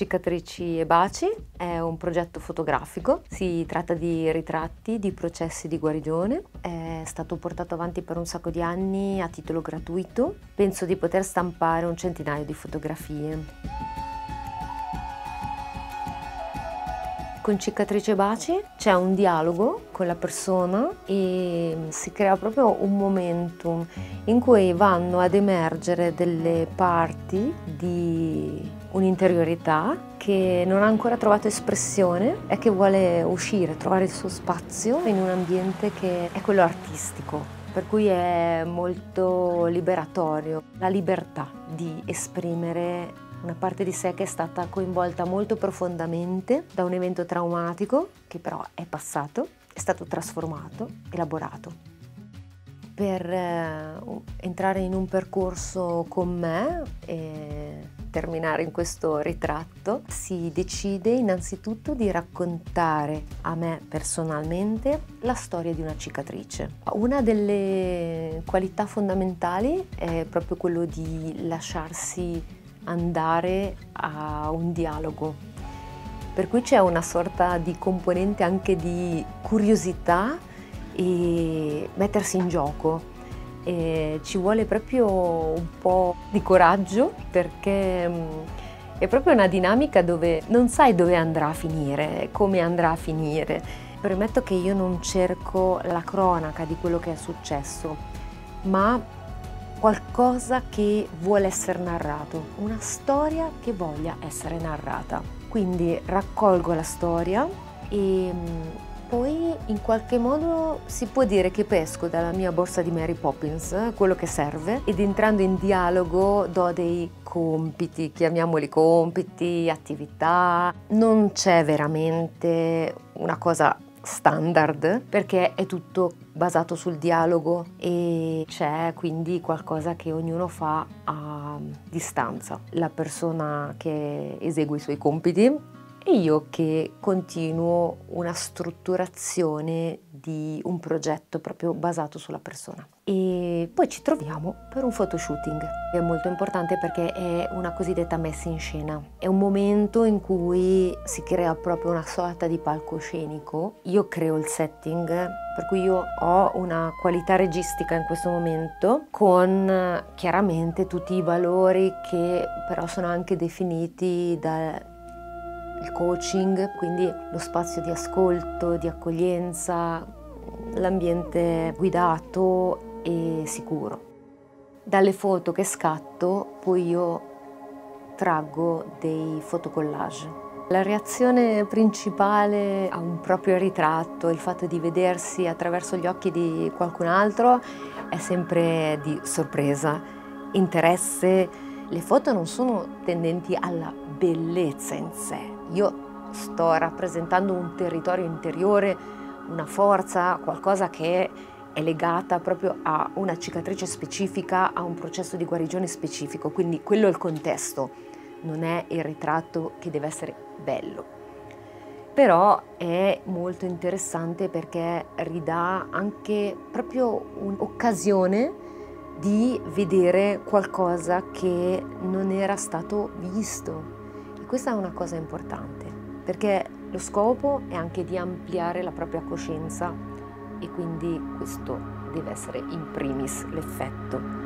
Cicatrici e baci è un progetto fotografico, si tratta di ritratti di processi di guarigione, è stato portato avanti per un sacco di anni a titolo gratuito, penso di poter stampare un centinaio di fotografie. Con cicatrice baci c'è un dialogo con la persona e si crea proprio un momentum in cui vanno ad emergere delle parti di un'interiorità che non ha ancora trovato espressione e che vuole uscire, trovare il suo spazio in un ambiente che è quello artistico per cui è molto liberatorio, la libertà di esprimere una parte di sé che è stata coinvolta molto profondamente da un evento traumatico che però è passato, è stato trasformato, elaborato. Per eh, entrare in un percorso con me e terminare in questo ritratto si decide innanzitutto di raccontare a me personalmente la storia di una cicatrice. Una delle qualità fondamentali è proprio quello di lasciarsi andare a un dialogo. Per cui c'è una sorta di componente anche di curiosità e mettersi in gioco. E ci vuole proprio un po' di coraggio perché mm, è proprio una dinamica dove non sai dove andrà a finire, come andrà a finire. Premetto che io non cerco la cronaca di quello che è successo, ma qualcosa che vuole essere narrato, una storia che voglia essere narrata. Quindi raccolgo la storia e mm, poi in qualche modo si può dire che pesco dalla mia borsa di Mary Poppins quello che serve ed entrando in dialogo do dei compiti, chiamiamoli compiti, attività. Non c'è veramente una cosa standard perché è tutto basato sul dialogo e c'è quindi qualcosa che ognuno fa a distanza. La persona che esegue i suoi compiti io che continuo una strutturazione di un progetto proprio basato sulla persona. E poi ci troviamo per un photoshooting. È molto importante perché è una cosiddetta messa in scena. È un momento in cui si crea proprio una sorta di palcoscenico. Io creo il setting, per cui io ho una qualità registica in questo momento con chiaramente tutti i valori che però sono anche definiti da il coaching, quindi lo spazio di ascolto, di accoglienza, l'ambiente guidato e sicuro. Dalle foto che scatto poi io traggo dei fotocollage. La reazione principale a un proprio ritratto, il fatto di vedersi attraverso gli occhi di qualcun altro, è sempre di sorpresa, interesse. Le foto non sono tendenti alla bellezza in sé, io sto rappresentando un territorio interiore, una forza, qualcosa che è legata proprio a una cicatrice specifica, a un processo di guarigione specifico, quindi quello è il contesto, non è il ritratto che deve essere bello. Però è molto interessante perché ridà anche proprio un'occasione di vedere qualcosa che non era stato visto. Questa è una cosa importante perché lo scopo è anche di ampliare la propria coscienza e quindi questo deve essere in primis l'effetto